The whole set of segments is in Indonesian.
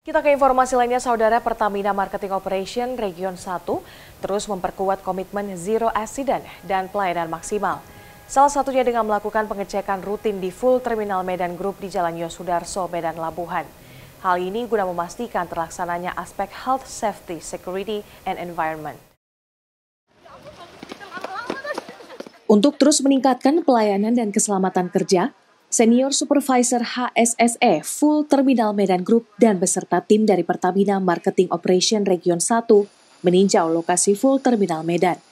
Kita ke informasi lainnya, Saudara Pertamina Marketing Operation Region 1 terus memperkuat komitmen zero accident dan pelayanan maksimal. Salah satunya dengan melakukan pengecekan rutin di full terminal Medan Group di Jalan Yosudarso, Medan Labuhan. Hal ini guna memastikan terlaksananya aspek health, safety, security, and environment. Untuk terus meningkatkan pelayanan dan keselamatan kerja, Senior Supervisor HSSE Full Terminal Medan Group dan beserta tim dari Pertamina Marketing Operation Region 1 meninjau lokasi Full Terminal Medan.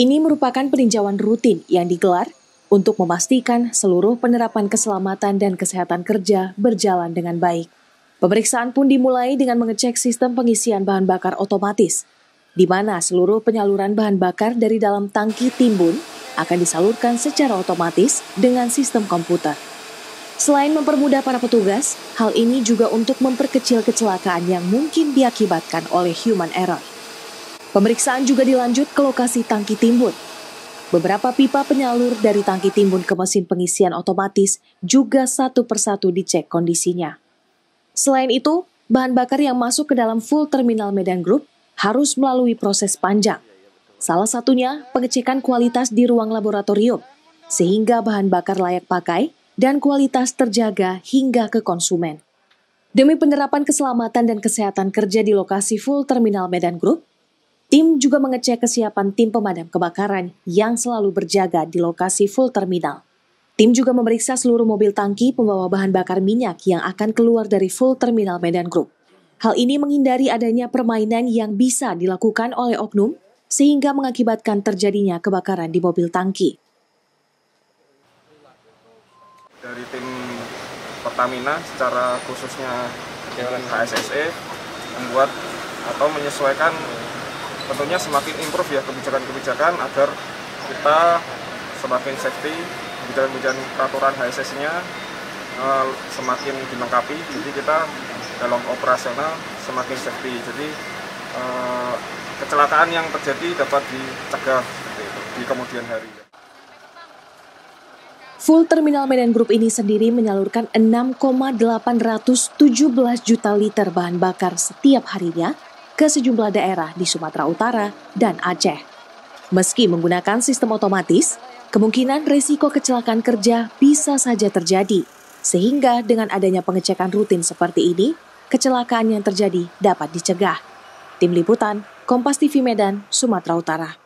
Ini merupakan peninjauan rutin yang digelar untuk memastikan seluruh penerapan keselamatan dan kesehatan kerja berjalan dengan baik. Pemeriksaan pun dimulai dengan mengecek sistem pengisian bahan bakar otomatis, di mana seluruh penyaluran bahan bakar dari dalam tangki timbun akan disalurkan secara otomatis dengan sistem komputer. Selain mempermudah para petugas, hal ini juga untuk memperkecil kecelakaan yang mungkin diakibatkan oleh human error. Pemeriksaan juga dilanjut ke lokasi tangki timbun. Beberapa pipa penyalur dari tangki timbun ke mesin pengisian otomatis juga satu persatu dicek kondisinya. Selain itu, bahan bakar yang masuk ke dalam full terminal Medan Group harus melalui proses panjang – Salah satunya pengecekan kualitas di ruang laboratorium, sehingga bahan bakar layak pakai dan kualitas terjaga hingga ke konsumen. Demi penerapan keselamatan dan kesehatan kerja di lokasi full terminal Medan Group, tim juga mengecek kesiapan tim pemadam kebakaran yang selalu berjaga di lokasi full terminal. Tim juga memeriksa seluruh mobil tangki pembawa bahan bakar minyak yang akan keluar dari full terminal Medan Group. Hal ini menghindari adanya permainan yang bisa dilakukan oleh oknum sehingga mengakibatkan terjadinya kebakaran di mobil tangki. Dari tim Pertamina secara khususnya HSSE membuat atau menyesuaikan tentunya semakin improve ya kebijakan-kebijakan agar kita semakin safety kebijakan-kebijakan peraturan HSS-nya uh, semakin dilengkapi jadi kita dalam operasional semakin safety jadi uh, kecelakaan yang terjadi dapat dicegah di kemudian hari. Full Terminal Medan Group ini sendiri menyalurkan 6,817 juta liter bahan bakar setiap harinya ke sejumlah daerah di Sumatera Utara dan Aceh. Meski menggunakan sistem otomatis, kemungkinan risiko kecelakaan kerja bisa saja terjadi, sehingga dengan adanya pengecekan rutin seperti ini, kecelakaan yang terjadi dapat dicegah. Tim Liputan, Kompas TV Medan, Sumatera Utara.